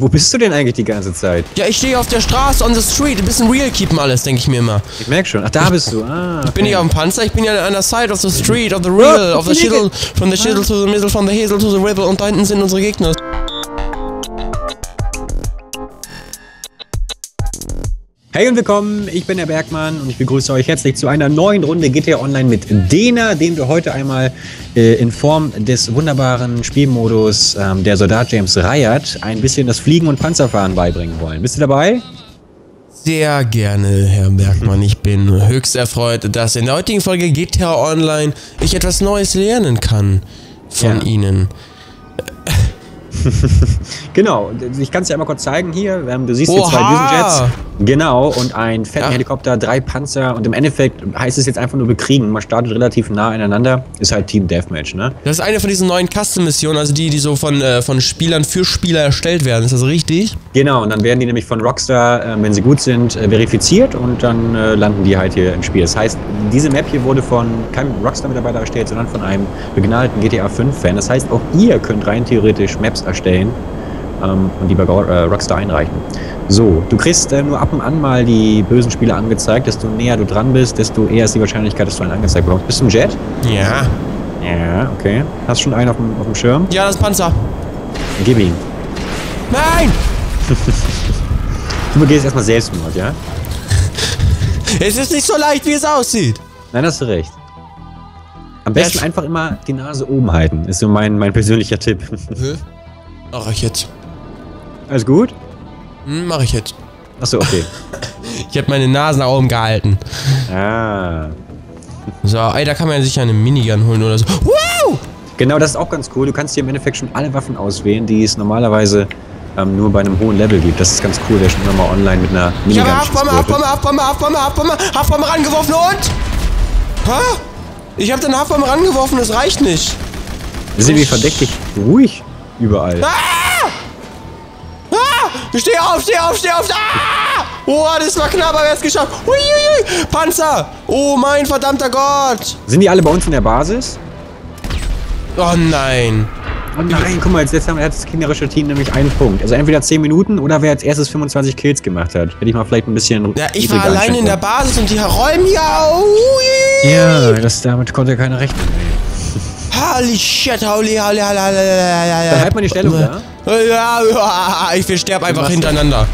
Wo bist du denn eigentlich die ganze Zeit? Ja, ich stehe auf der Straße, on the street. Ein bisschen real keepen alles, denke ich mir immer. Ich merk schon. Ach, da bist du. Ah, Ich bin nicht auf dem Panzer, ich bin ja an der side of the street, of the real, of the shizzle, from the shizzle to the middle, from the hazel to the river und da hinten sind unsere Gegner. Hey und willkommen, ich bin der Bergmann und ich begrüße euch herzlich zu einer neuen Runde GTA Online mit Dena, den wir heute einmal äh, in Form des wunderbaren Spielmodus ähm, der Soldat James Ryert ein bisschen das Fliegen und Panzerfahren beibringen wollen. Bist du dabei? Sehr gerne, Herr Bergmann. Ich bin höchst erfreut, dass in der heutigen Folge GTA Online ich etwas Neues lernen kann von Ja. Ihnen. Genau, ich kann es dir einmal kurz zeigen hier. Du siehst hier zwei! Düsenjets. Genau, und einen fetten Ja. Helikopter, drei Panzer und im Endeffekt heißt es jetzt einfach nur bekriegen. Man startet relativ nah aneinander. Ist halt Team Deathmatch, ne? Das ist eine von diesen neuen Custom-Missionen, also die, die so von, äh, von Spielern für Spieler erstellt werden. Ist das richtig? Genau, und dann werden die nämlich von Rockstar, äh, wenn sie gut sind, äh, verifiziert und dann äh, landen die halt hier im Spiel. Das heißt, diese Map hier wurde von keinem Rockstar-Mitarbeiter erstellt, sondern von einem begnadeten GTA 5-Fan. Das heißt, auch ihr könnt rein theoretisch Maps erstellen ähm, und die bei äh, Rockstar einreichen. So, du kriegst äh, nur ab und an mal die bösen Spiele angezeigt. Desto näher du dran bist, desto eher ist die Wahrscheinlichkeit, dass du einen angezeigt bekommst. Bist du ein Jet? Ja. Ja, okay. Hast schon einen auf dem, auf dem Schirm? Ja, das ist Panzer. Gib ihn. Nein! Du begehst erstmal Selbstmord, ja? Es ist nicht so leicht, wie es aussieht. Nein, hast du recht. Am besten Ja, einfach immer die Nase oben halten, ist so mein, mein persönlicher Tipp. Mach ich jetzt. Alles gut? Hm, mach ich jetzt. Achso, okay. Ich habe meine Nase nach oben gehalten. ah. So, ey, da kann man sich ja eine Minigun holen oder so. Wow! Genau, das ist auch ganz cool. Du kannst hier im Endeffekt schon alle Waffen auswählen, die es normalerweise ähm, nur bei einem hohen Level gibt. Das ist ganz cool, der schon immer mal online mit einer Ich Minigun habe Haftbombe. Haftbombe, Haftbombe, Haftbombe, Haftbombe, Haftbombe rangeworfen und... Hä? Ich habe den Haftbombe rangeworfen, das reicht nicht. Wir sind wie verdächtig ruhig überall. Ah! Steh auf, steh auf, steh auf! Ah! Oh, das war knapp, aber er hat es geschafft. Huiuiui. Panzer! Oh mein verdammter Gott! Sind die alle bei uns in der Basis? Oh nein. Oh nein, guck mal, jetzt, jetzt haben wir das gegnerische Team nämlich einen Punkt. Also entweder 10 Minuten oder wer als erstes 25 Kills gemacht hat. Hätte ich mal vielleicht ein bisschen. Ja, ich war alleine in der Basis und die räumen hier auf. Ui. Ja, das, damit konnte keiner rechnen. Holy shit, holy, holy, holy, holy, holy, Dann halt mal die Stellung da. Ja, ja, ich sterbe einfach hintereinander.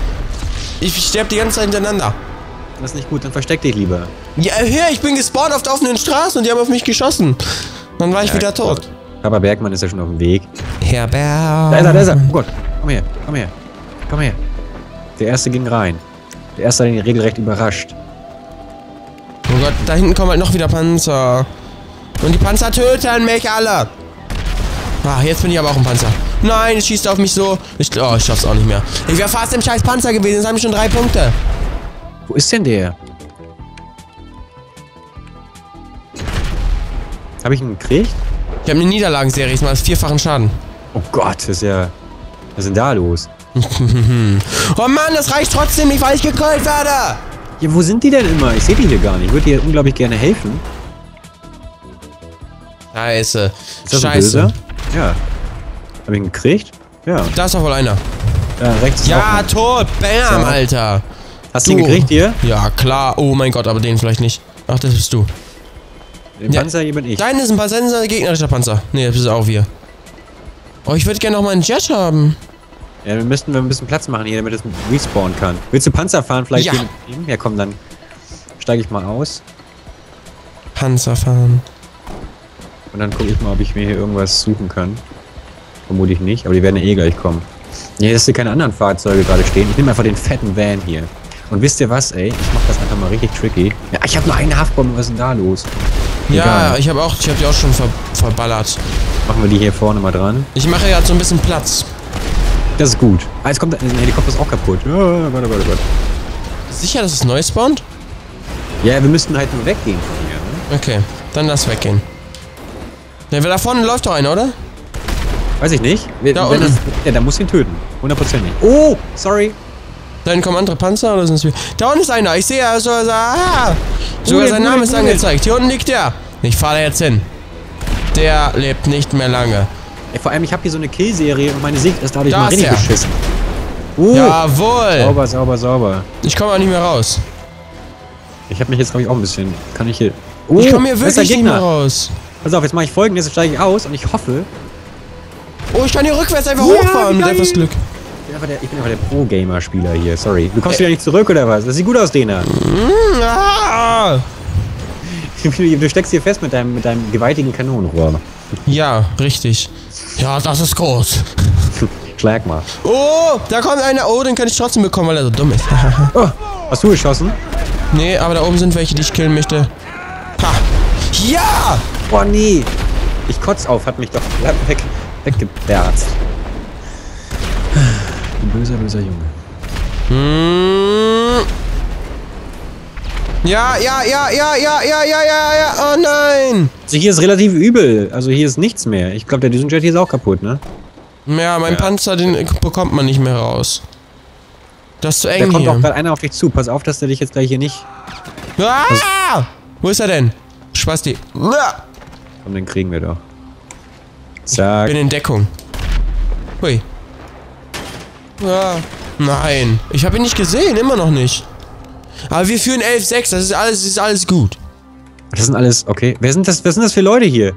Ich sterbe die ganze Zeit hintereinander. Das ist nicht gut, dann versteck dich lieber. Ja, hier, ich bin gespawnt auf der offenen Straße und die haben auf mich geschossen. Dann war ich wieder tot. Papa Bergmann ist ja schon auf dem Weg. Herr Berg. Da ist er, da ist er. Oh Gott, komm her, komm her. Komm her. Der erste ging rein. Der erste hat ihn regelrecht überrascht. Oh Gott, da hinten kommen halt noch wieder Panzer. Und die Panzer töten mich alle. Ah, jetzt bin ich aber auch ein Panzer. Nein, es schießt auf mich so. Ich, oh, ich schaff's auch nicht mehr. Ich wäre fast im scheiß Panzer gewesen. Jetzt haben wir schon drei Punkte. Wo ist denn der? Habe ich ihn gekriegt? Ich habe eine Niederlagenserie. Ich mache vierfachen Schaden. Oh Gott, das ist ja. Was ist denn da los? Oh Mann, das reicht trotzdem nicht, weil ich gekillt werde. Ja, wo sind die denn immer? Ich sehe die hier gar nicht. Ich würde dir unglaublich gerne helfen. Scheiße. Das Scheiße. Ja. Habe ich ihn gekriegt? Ja. Da ist doch wohl einer. Da rechts Ja, tot. Bam, So. Alter. Hast du ihn gekriegt hier? Ja, klar. Oh mein Gott, aber den vielleicht nicht. Ach, das bist du. Den Ja. Panzer hier bin ich. Hinten ist ein Panzer, gegnerischer Panzer. Nee, das ist auch wir. Oh, ich würde gerne noch mal einen Jet haben. Ja, wir müssten wir ein bisschen Platz machen hier, damit es respawnen kann. Willst du Panzer fahren vielleicht Ja. hier mit ihm? Ja, komm, dann steige ich mal aus. Panzer fahren. Und dann gucke ich mal, ob ich mir hier irgendwas suchen kann. Vermutlich nicht, aber die werden ja eh gleich kommen. Ja, dass hier keine anderen Fahrzeuge gerade stehen. Ich nehme einfach den fetten Van hier. Und wisst ihr was, ey? Ich mach das einfach mal richtig tricky. Ja, ich habe nur eine Haftbombe. Was ist denn da los? Ja, Egal. ich habe auch, ich habe die auch schon ver verballert. Machen wir die hier vorne mal dran. Ich mache ja so ein bisschen Platz. Das ist gut. Ah, jetzt kommt der der Helikopter ist auch kaputt. Ja, warte, warte, warte. Sicher, dass es neu spawnt? Ja, wir müssten halt nur weggehen von hier. Ne? Okay, dann lass weggehen. Ja, da vorne läuft doch einer, oder? Weiß ich nicht. Wir, Da unten. ja, da muss ihn töten. Hundertprozentig. Oh, sorry. Da hinten kommen andere Panzer oder sind es wir? Da unten ist einer. Ich sehe ja so, so ah, sogar sein Name ist angezeigt. Hier unten liegt der. Ich fahre da jetzt hin. Der lebt nicht mehr lange. Ey, vor allem, ich habe hier so eine Kill-Serie und meine Sicht ist dadurch Da mal richtig beschissen. Uh, Jawohl. Sauber, sauber, sauber. Ich komme auch nicht mehr raus. Ich habe mich jetzt, glaube ich, auch ein bisschen... Kann ich hier... Uh, ich komme hier wirklich nicht mehr raus. Pass auf, jetzt mache ich folgendes, jetzt steige ich aus und ich hoffe... Oh, ich kann hier rückwärts einfach Ja, hochfahren mit geil. etwas Glück. Ich bin einfach der, ich bin einfach der Pro-Gamer-Spieler hier, sorry. Du kommst wieder nicht zurück, oder was? Das sieht gut aus, Dena. Hm, ah. Du steckst hier fest mit deinem, mit deinem gewaltigen Kanonenrohr. Ja, richtig. Ja, das ist groß. Schlag mal. Oh, da kommt einer. Oh, den kann ich trotzdem bekommen, weil er so dumm ist. Oh, hast du geschossen? nee, aber da oben sind welche, die ich killen möchte. Ha. Ja! Boah, nee. Ich kotz auf, hat mich doch weg, weggeberzt. Ein böser, böser Junge. Hm. Ja, ja, ja, ja, ja, ja, ja, ja, ja. Oh nein. Also hier ist relativ übel. Also hier ist nichts mehr. Ich glaube, der Düsenjet hier ist auch kaputt, ne? Ja, mein Ja. Panzer, den bekommt man nicht mehr raus. Das ist zu Da eng kommt auch hier. gerade einer auf dich zu. Pass auf, dass der dich jetzt gleich hier nicht... Ah! Wo ist er denn? Spasti. Ah! Komm, den kriegen wir doch. Zack. Bin in Deckung. Hui. Ja. Nein. Ich habe ihn nicht gesehen, immer noch nicht. Aber wir führen 11-6, das ist alles, ist alles gut. Das sind alles... Okay. Wer sind das, wer sind das für Leute hier?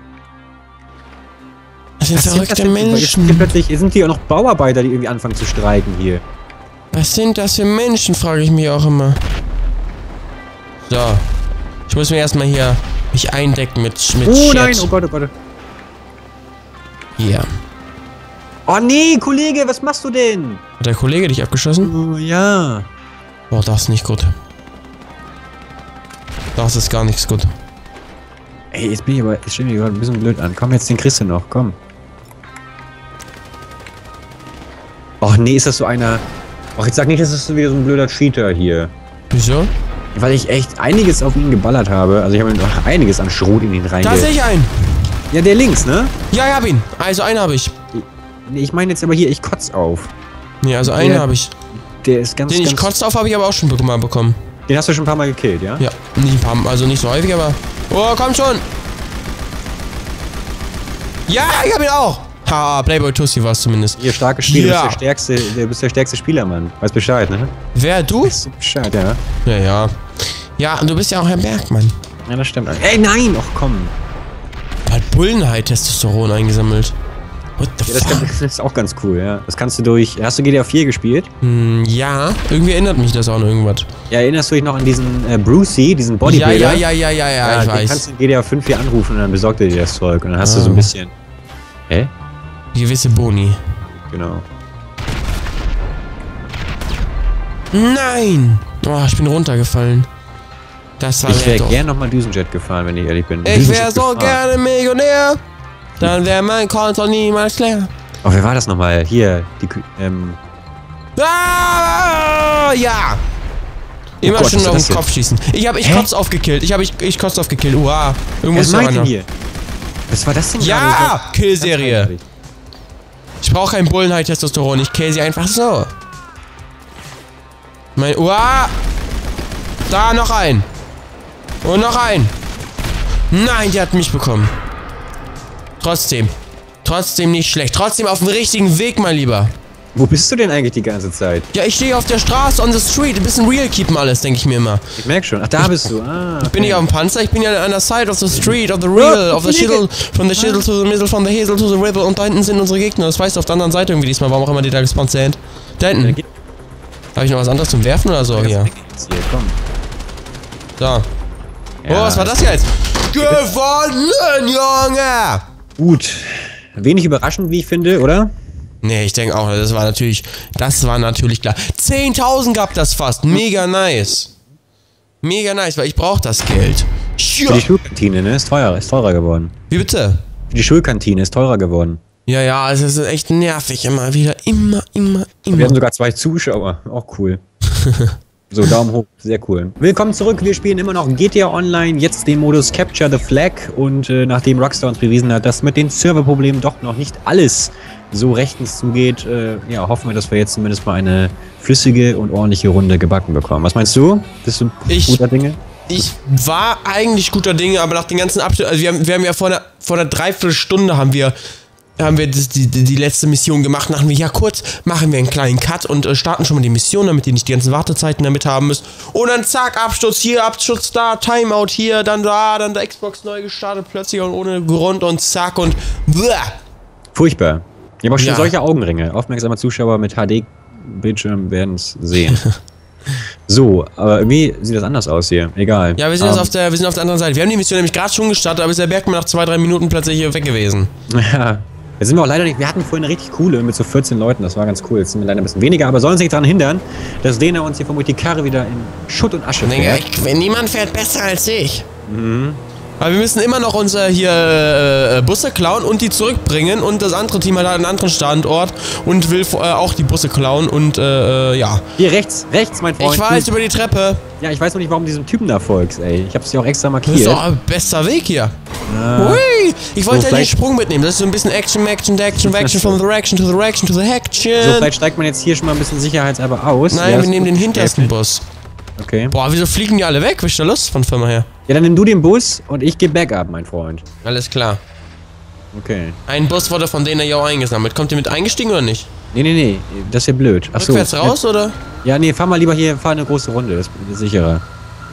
Das sind Was sind das verrückte sind hier Menschen. plötzlich sind hier auch noch Bauarbeiter, die irgendwie anfangen zu streiken hier. Was sind das für Menschen, frage ich mich auch immer. So. Ich muss mir erstmal hier mich eindecken mit, mit Oh nein, oh Gott, oh Gott. Hier. Oh nee, Kollege, was machst du denn? Hat der Kollege dich abgeschossen? Oh ja. Oh, das ist nicht gut. Das ist gar nichts gut. Ey, jetzt bin ich aber, jetzt stell mir gerade ein bisschen blöd an. Komm, jetzt den kriegst du noch, komm. Och nee, ist das so einer... Och, jetzt sag nicht, das ist so wieder so ein blöder Cheater hier. Wieso? Weil ich echt einiges auf ihn geballert habe. Also ich habe noch einiges an Schrot in ihn Da reinge... sehe ich einen. Ja, der links, ne? Ja, ich hab ihn. Also einen habe ich. Nee, ich meine jetzt aber hier, ich kotz auf. Nee, also einen habe ich. Der ist ganz, Den ich ganz... kotzt auf habe ich aber auch schon mal bekommen. Den hast du schon ein paar Mal gekillt, ja? Ja, nicht ein paar, also nicht so häufig, aber. Oh, komm schon! Ja, ich hab ihn auch! Ha, Playboy Tussi war es zumindest. Hier, starkes Spiel, Ja. du bist der stärkste, du bist der stärkste Spieler, Mann. Weißt Bescheid, ne? Wer, du? Weißt du Bescheid, ja. Ja, ja. Ja, und du bist ja auch Herr Bergmann. Ja, das stimmt. Ey, nein! Och, komm. Hat Bullenheit-Testosteron eingesammelt. What the Ja, das, fuck? das ist auch ganz cool, ja. Das kannst du durch... Hast du GTA 4 gespielt? Hm, ja, irgendwie erinnert mich das auch an irgendwas. Ja, erinnerst du dich noch an diesen äh, Brucey, diesen Bodybuilder? Ja, ja, ja, ja, ja, ja, ich den weiß. kannst du in GTA 5 hier anrufen und dann besorgt er dir das Zeug. Und dann hast du so Ah. ein bisschen... Hä? Gewisse Boni. Genau. Nein! Oh, ich bin runtergefallen. Das war Ich wäre doof. gern nochmal Düsenjet gefahren, wenn ich ehrlich bin. Ich wäre so gefahren. gerne Millionär. Dann wäre mein Konto niemals leer. Oh, wer war das nochmal? Hier, die... Ähm, Ah, ja. Immer Oh Gott, schön auf den Kopf schießen. Ich habe ich Hä? kotz aufgekillt. Ich habe ich, ich kotz aufgekillt. Uah. Irgendwo was ist noch einer. hier? Was war das denn Ja, Killserie. Ich brauche kein Bullenheit-Testosteron. Ich kill sie einfach so. Mein. Uah. Da noch ein. Und noch ein. Nein, die hat mich bekommen. Trotzdem. Trotzdem nicht schlecht. Trotzdem auf dem richtigen Weg, mein Lieber. Wo bist du denn eigentlich die ganze Zeit? Ja, ich stehe auf der Straße, on the street. Ein bisschen real keepen alles, denke ich mir immer. Ich merk schon. Ach, da bist du. Ah, Bin ich auf dem Panzer? Ich bin ja an der side of the street, of the real, Ja, of the shiddle, from the shiddle to the middle, from the hazel to the riddle. Und da hinten sind unsere Gegner. Das weißt du auf der anderen Seite irgendwie diesmal, warum auch immer die da gespawnt sind. Da hinten. Habe ich noch was anderes zum Werfen oder so? Hier. hier, komm. Da. Oh, Ja, was war das jetzt? Gewonnen, Junge! Gut. Wenig überraschend, wie ich finde, oder? Nee, ich denke auch, das war natürlich, das war natürlich klar. 10.000 gab das fast. Mega nice. Mega nice, weil ich brauche das Geld. Für Ja. die Schulkantine, ne? Ist teurer, ist teurer geworden. Wie bitte? Für die Schulkantine ist teurer geworden. Ja, ja, es ist echt nervig immer wieder. Immer, immer, Wir immer. haben sogar zwei Zuschauer. Auch cool. so, Daumen hoch. Sehr cool. Willkommen zurück. Wir spielen immer noch GTA Online. Jetzt den Modus Capture the Flag. Und äh, nachdem Rockstar uns bewiesen hat, dass mit den Serverproblemen doch noch nicht alles so rechtens zugeht, äh, ja, hoffen wir, dass wir jetzt zumindest mal eine flüssige und ordentliche Runde gebacken bekommen. Was meinst du? Bist du Ich- guter Dinge? Ich war eigentlich guter Dinge, aber nach den ganzen Abschnitten, also wir haben, wir haben ja vor einer, vor einer Dreiviertelstunde haben wir haben wir das, die, die, letzte Mission gemacht. Dachten wir, ja kurz, machen wir einen kleinen Cut und äh, starten schon mal die Mission, damit ihr nicht die ganzen Wartezeiten damit haben müsst. Und dann zack, Absturz hier, Absturz da, Timeout hier, dann da, dann der Xbox neu gestartet plötzlich und ohne Grund und zack und bleh. Furchtbar. Ich habe auch schon Ja. solche Augenringe. Aufmerksame Zuschauer mit HD-Bildschirm werden es sehen. so, aber irgendwie sieht das anders aus hier. Egal. Ja, wir sind Ähm, jetzt auf der, wir sind auf der anderen Seite. Wir haben die Mission nämlich gerade schon gestartet, aber ist der Bergmann nach zwei, drei Minuten plötzlich hier weg gewesen. Ja. Jetzt sind wir auch leider nicht. Wir hatten vorhin eine richtig coole mit so 14 Leuten. Das war ganz cool. Jetzt sind wir leider ein bisschen weniger, aber sollen uns nicht daran hindern, dass Dena uns hier vermutlich die Karre wieder in Schutt und Asche fährt. niemand fährt besser als ich. Aber wir müssen immer noch unsere hier äh, Busse klauen und die zurückbringen und das andere Team hat einen anderen Standort und will äh, auch die Busse klauen und äh, äh, ja. Hier rechts, rechts, mein Freund. Ich weiß über die Treppe. Ja, ich weiß noch nicht, warum du diesem Typen da folgst, ey. Ich hab's dir auch extra Das ist markiert. doch ein bester Weg hier. Ah. Hui! Ich wollte ja den Sprung mitnehmen. Das ist so ein bisschen Action, Action, Action, Action, from the Action to the Action to the Action. So, vielleicht steigt man jetzt hier schon mal ein bisschen sicherheitshalber aus. Nein, Ja, wir nehmen den hintersten Bus. Okay. Boah, wieso fliegen die alle weg? Was ist da los von Firma her? Ja, dann nimm du den Bus und ich geh Backup, mein Freund. Alles klar. Okay. Ein Bus wurde von denen ja auch eingesammelt. Kommt ihr mit eingestiegen oder nicht? Nee, nee, nee. Das ist ja blöd. Achso. Rückwärts raus oder? Ja, nee, fahr mal lieber hier, fahr eine große Runde. Das ist sicherer.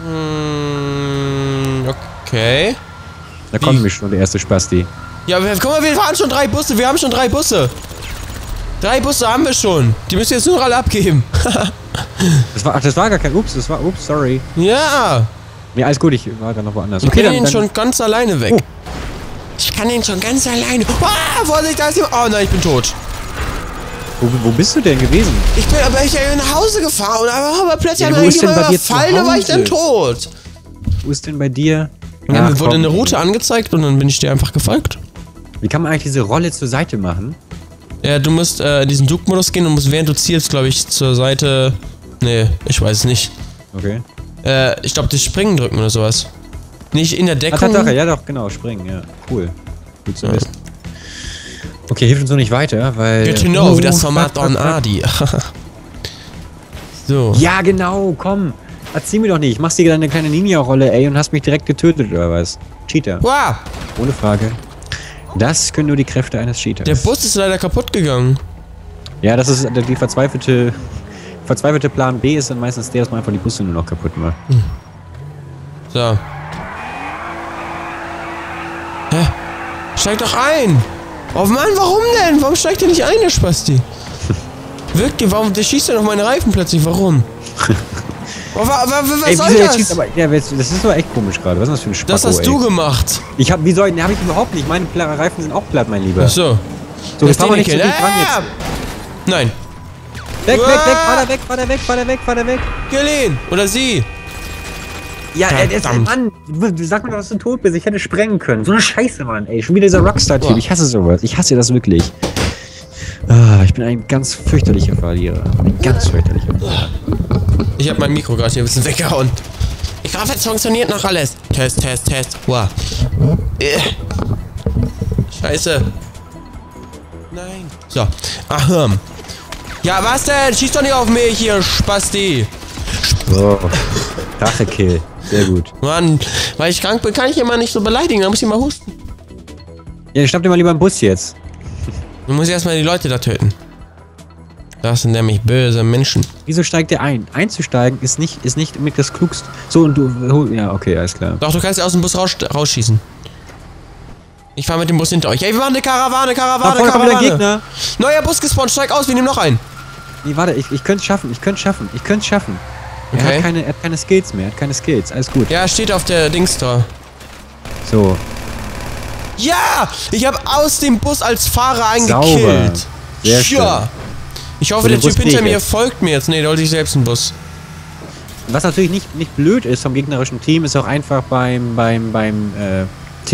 Hm, okay. Da kommt nämlich schon der erste Spasti. Ja, wir, guck mal, wir fahren schon drei Busse. Wir haben schon drei Busse. Drei Busse haben wir schon. Die müssen jetzt nur alle abgeben. Das war, ach, das war gar kein Ups, das war Ups, sorry. ja. Nee, alles gut, ich war da noch woanders. Ich Okay, kann dann, ihn dann schon ganz alleine weg. Oh. Ich kann ihn schon ganz alleine. Ah, Vorsicht, da ist jemand. Oh nein, ich bin tot. wo, wo bist du denn gewesen? Ich bin aber ich bin nach Hause gefahren, aber, aber plötzlich Ja, hat wo mir ist denn jemand bei dir zu überfallen, da war ich dann tot. Wo ist denn bei dir? Ja, mir wurde eine Route angezeigt und dann bin ich dir einfach gefolgt. Wie kann man eigentlich diese Rolle zur Seite machen? Ja, du musst äh, in diesen Duke-Modus gehen und musst während du zielst, glaube ich, zur Seite. Nee, ich weiß nicht. Okay. Äh, ich glaube, das Springen drücken oder sowas. Nicht in der Ah, Deckung. Tatsache, ja doch, genau, springen, ja. Cool. Gut zu wissen. Okay, hilft uns so nicht weiter, weil... Good to know, Oh, wie das Format on. Adi. so. Ja, genau, komm. Erzähl mir doch nicht. Machst dir deine kleine Ninja-Rolle, ey, und hast mich direkt getötet, oder was? Cheater. Wow, Ohne Frage. Das können nur die Kräfte eines Cheaters. der Bus ist leider kaputt gegangen. ja, das ist die verzweifelte... Verzweifelte Plan B ist dann meistens der, dass man einfach die Busse nur noch kaputt macht. So. Hä? Steig doch ein! Oh Mann, warum denn? Warum steigt ihr nicht ein, der Spasti? Wirkt ihr, warum? Der schießt ja auf meine Reifen plötzlich, warum? Wa, wa, wa, was Ey, soll das? aber... Ja, das ist aber echt komisch gerade. Was ist das für ein Spacko, das hast ey? du gemacht. Ich hab... Wie soll... Ne, hab ich überhaupt nicht. Meine Reifen sind auch platt, mein Lieber. Ach so. So, Das jetzt fahren wir nicht so gekillt. dicht ran Ah! jetzt. Nein. Weg, weg, weg, Ah! fahr da weg, fahr da weg, fahr da weg, fahr da weg. Ihn! Oder sie! Ja, er ist- Mann, du sag mir doch, dass du tot bist. Ich hätte sprengen können. So eine Scheiße, Mann, ey. Schon wieder dieser Rockstar-Typ. Ich hasse sowas. Ich hasse das wirklich. Ah, ich bin ein ganz fürchterlicher Verlierer. Ein ganz fürchterlicher Verlierer. Ich hab mein Mikro gerade hier ein bisschen weggehauen. Ich hoffe, es funktioniert noch alles. Test, Test, Test. Wow. Äh. Scheiße. Nein. So. Aha. Ja, was denn? Schieß doch nicht auf mich hier, Spasti. Oh. Rachekill. Sehr gut. Mann, weil ich krank bin, kann ich immer nicht so beleidigen. Da muss ich mal husten. Ja, schnapp dir mal lieber einen Bus jetzt. Dann muss ich erstmal die Leute da töten. Das sind nämlich böse Menschen. Wieso steigt der ein? Einzusteigen ist nicht, ist nicht mit das Klugste. So, und du. Ja, okay, alles klar. Doch, du kannst aus dem Bus raus, rausschießen. Ich fahre mit dem Bus hinter euch. Ey, wir machen eine Karawane, Karawane, wieder Karawane. Gegner. Neuer Bus gespawnt, steig aus, wir nehmen noch einen. Nee, warte, ich, ich könnte es schaffen. Ich könnte es schaffen. Ich könnte es schaffen. Er, Okay. hat keine, er hat keine Skills mehr. Er hat keine Skills. Alles gut. Ja, steht auf der Dings da. So. Ja! Ich habe aus dem Bus als Fahrer Sauber. eingekillt. Sehr schön. Ich hoffe, der Bus Typ hinter mir jetzt. folgt mir jetzt. Nee, der holt sich selbst einen Bus. Was natürlich nicht, nicht blöd ist vom gegnerischen Team, ist auch einfach beim, beim, beim, äh,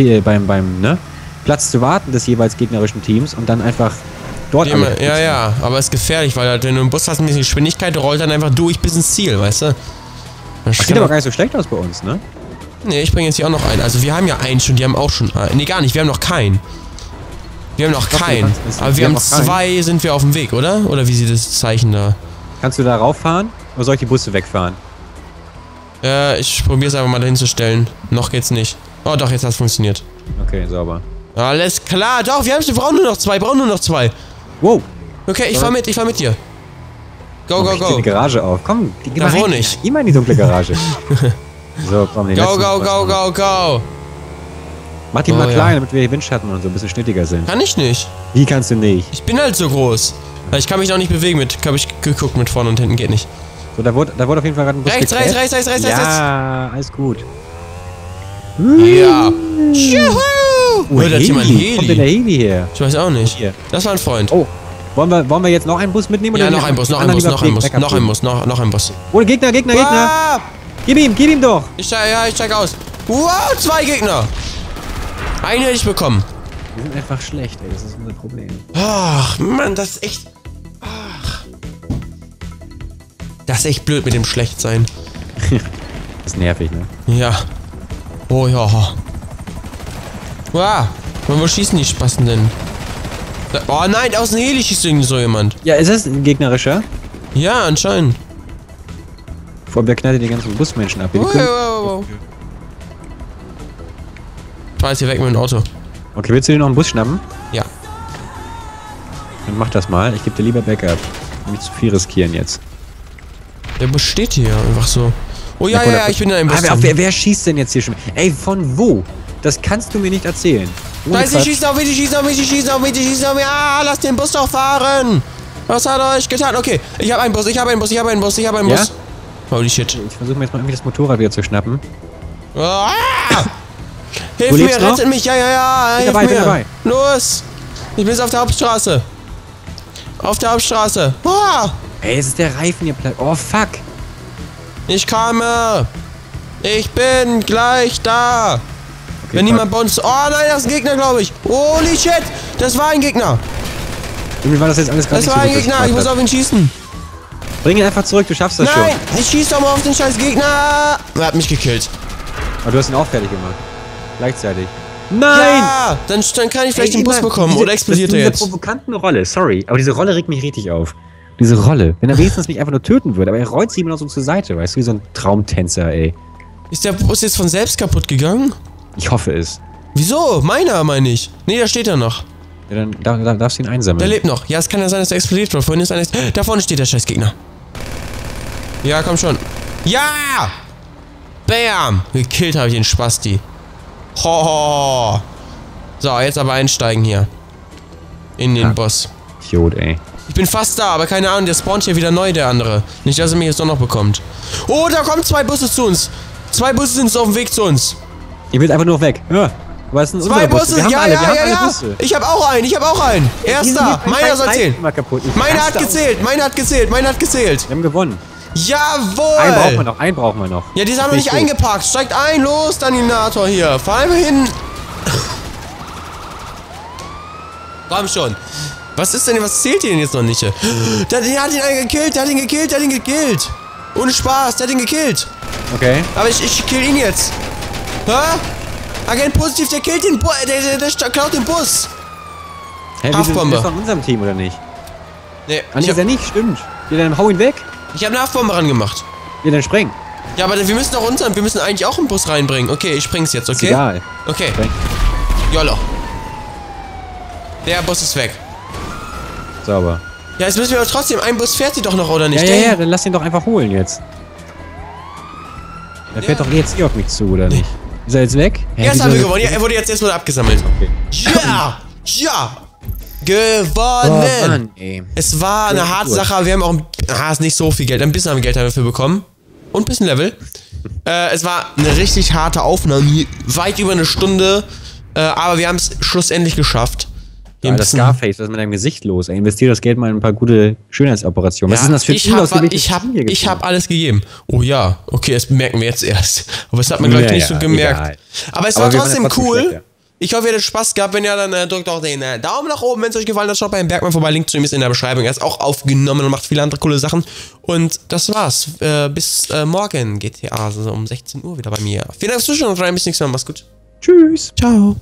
äh, beim, beim, ne? Platz zu warten des jeweils gegnerischen Teams und dann einfach dort alle ja, ja, aber ist gefährlich, weil halt, wenn du einen Bus hast, bisschen Geschwindigkeit, rollt dann einfach durch bis ins Ziel, weißt du? Das sieht aber gar nicht so schlecht aus bei uns, ne? Nee, ich bringe jetzt hier auch noch einen. Also wir haben ja einen schon, die haben auch schon. einen. Nee, gar nicht, wir haben noch keinen. Wir haben noch wir keinen. Aber Wir haben haben noch keinen. zwei, sind wir auf dem Weg, oder? Oder wie sieht das Zeichen da? Kannst du da rauffahren oder soll ich die Busse wegfahren? Äh, ich probiere es einfach mal dahin zu stellen. Noch geht's nicht. Oh doch, jetzt hat es funktioniert. Okay, sauber. Alles klar, doch, wir, haben, wir brauchen nur noch zwei, brauchen nur noch zwei. Wow. Okay, ich fahr mit, ich fahr mit dir. Go, go, Mach ich go. die Garage auf. Komm, die, geh mal rein. ich. Geh mal in die dunkle Garage. so, komm, den Go, go, go, go, go. Mach die Oh, mal ja. klein, damit wir hier Windschatten und so ein bisschen schnittiger sind. Kann ich nicht. Wie kannst du nicht? Ich bin halt so groß. Ich kann mich auch nicht bewegen mit, habe ich geguckt, mit vorne und hinten geht nicht. So, da wurde, da wurde auf jeden Fall gerade ein Bus Rechts, rechts, rechts, rechts, rechts, rechts. Ja, alles gut. Ja. Juhu! Oh, Hör, da ist jemand Heli. Kommt denn der Heli. Heli her? Ich weiß auch nicht. Hier. Das war ein Freund. Oh, wollen wir, wollen wir jetzt noch einen Bus mitnehmen? Ja, oder noch ein Bus, noch ein anderen Bus, noch ein Bus, noch ein geben? Bus, noch, noch ein Bus. Oh, Gegner, Gegner, Gegner. Gib ihm, gib ihm doch. Ich steig, ja, ich steig aus. Wow, zwei Gegner. Einen hätte ich bekommen. Wir sind einfach schlecht, ey. Das ist unser Problem. Ach, Mann, das ist echt... Ach. Das ist echt blöd mit dem Schlechtsein. Das ist nervig, ne? Ja. Oh ja. Wow. Und wo schießen die Spasten denn? Da, oh nein, aus dem Heli schießt irgendwie so jemand. Ja, ist das ein gegnerischer? Ja, anscheinend. Vor allem, der knallt die ganzen Busmenschen ab. Die Wow, wow, wow. Ich fahr jetzt hier weg mit dem Auto. Okay, willst du dir noch einen Bus schnappen? Ja. Dann mach das mal. Ich gebe dir lieber Backup. Nicht zu viel riskieren jetzt. Der Bus steht hier einfach so. Oh ja, ja, da- ja, ich bin in einem Bus. Ah, wer, drin. wer, wer schießt denn jetzt hier schon? Ey, von wo? Das kannst du mir nicht erzählen. Ohne die Quatsch. schießen auf mich, die schießen auf mich, die schießen auf mich, die schießen auf mich. Ah, lasst den Bus doch fahren. Was hat er euch getan? Okay, ich habe einen Bus, ich habe einen Bus, ich habe einen Bus, ich habe einen Ja? Bus. Holy shit. Ich versuche mir jetzt mal irgendwie das Motorrad wieder zu schnappen. Ah! Hilf mir, noch? rettet mich, ja, ja, ja, Bin hilf dabei, bin mir. dabei. Los. Ich bin jetzt auf der Hauptstraße. Auf der Hauptstraße. Ah, Ey, es ist der Reifen hier platt. Oh, fuck. ich komme. Ich bin gleich da. Okay, Wenn fuck. niemand bei uns... Oh nein, das ist ein Gegner, glaube ich. Holy shit, das war ein Gegner. Irgendwie war das jetzt alles gerade Das war ein Gegner, ich muss auf ihn schießen. Bring ihn einfach zurück, du schaffst das Nein, schon. ich schieß doch mal auf den scheiß Gegner. Er hat mich gekillt. Aber du hast ihn auch fertig gemacht. Gleichzeitig. Nein! Ja, dann, dann kann ich vielleicht Ey, den Bus bekommen. diese- Oder explodiert er jetzt? Diese provokanten Rolle, sorry. Aber diese Rolle regt mich richtig auf. Diese Rolle. Wenn er wenigstens nicht einfach nur töten würde, aber er rollt sich immer noch so zur Seite, weißt du, wie so ein Traumtänzer, ey. Ist der Bus jetzt von selbst kaputt gegangen? Ich hoffe es. Wieso? Meiner, meine ich. Nee, da steht er noch. Ja, dann da, da darfst du ihn Der einsammeln. lebt noch. Ja, es kann ja sein, dass er explodiert wird. Vorhin ist einer... Da vorne steht der scheiß Gegner. Ja, komm schon. Ja! Bam! Gekillt habe ich den Spasti. Ho! So, jetzt aber einsteigen hier. In den Ja. Boss. Idiot, ey. Ich bin fast da, aber keine Ahnung, der spawnt hier wieder neu, der andere. Nicht, dass er mich jetzt doch noch bekommt. Oh, da kommen zwei Busse zu uns. Zwei Busse sind auf dem Weg zu uns. Ihr will einfach nur weg. Ja. Es sind Zwei Busse, ja, alle, ja, ja, ja. Ich habe auch einen, ich habe auch einen. Erster, meiner soll zählen. Meiner hat gezählt, meiner hat gezählt, meiner hat gezählt. Wir haben gewonnen. Jawohl. Einen brauchen wir noch, einen brauchen wir noch. Ja, die haben noch nicht ich tot. eingepackt. Steigt ein, los, Daninator hier. Fahr einfach hin. Komm schon. Was ist denn, was zählt ihr denn jetzt noch nicht? Der, der hat ihn einen gekillt, der hat ihn gekillt, der hat ihn gekillt. Ohne Spaß, der hat ihn gekillt. Okay. Aber ich, ich kill ihn jetzt. Hä? Agent positiv, der killt den Bus, der, der, der klaut den Bus. Hä, sind Haftbombe. ist von unserem Team, oder nicht? Nee, Ah, ist er nicht, stimmt. Ja, dann hau ihn weg. Ich hab eine Haftbombe rangemacht. Ja, dann spreng. Ja, aber wir müssen auch unseren, wir müssen eigentlich auch einen Bus reinbringen. Okay, ich spring's jetzt, Ist okay? egal. Okay. Spreng. Jollo. Der Bus ist weg. Sauber. Ja, jetzt müssen wir aber trotzdem, ein Bus fährt die doch noch, oder nicht? Ja, ja, Der- ja, dann lass ihn doch einfach holen jetzt. Er fährt Ja. doch jetzt eh auf mich zu, oder nicht? Ist er jetzt weg? Hä, Erst wieso- haben wir gewonnen. Ja, er wurde jetzt erstmal abgesammelt. Okay. Ja! Ja! Oh, Gewonnen! Mann, ey. es war eine harte. Sache, aber wir haben auch ein, ah, ist nicht so viel Geld. Ein bisschen haben wir Geld dafür bekommen. Und ein bisschen Level. Äh, es war eine richtig harte Aufnahme, weit über eine Stunde. Äh, aber wir haben es schlussendlich geschafft. Alter, bisschen- Scarface, was ist mit deinem Gesicht los? Ey, investiere das Geld mal in ein paar gute Schönheitsoperationen. Was ist denn das für ein ich ich hab, Team hier ich gefunden? hab alles gegeben. Oh ja, okay, das merken wir jetzt erst. Aber das hat man, glaube ich, Ja, nicht so ja, gemerkt. egal. Aber es Aber war ja trotzdem cool. Ich hoffe, ihr hattet Spaß gehabt. Wenn ja, dann äh, drückt auch den äh, Daumen nach oben, wenn es euch gefallen hat. Schaut beim Bergmann vorbei. Link zu ihm ist in der Beschreibung. Er ist auch aufgenommen und macht viele andere coole Sachen. Und das war's. Äh, bis äh, morgen GTA, also um 16 Uhr wieder bei mir. Vielen Dank fürs Zuschauen und rein bis nächstes Mal. Mach's gut. Tschüss. Ciao.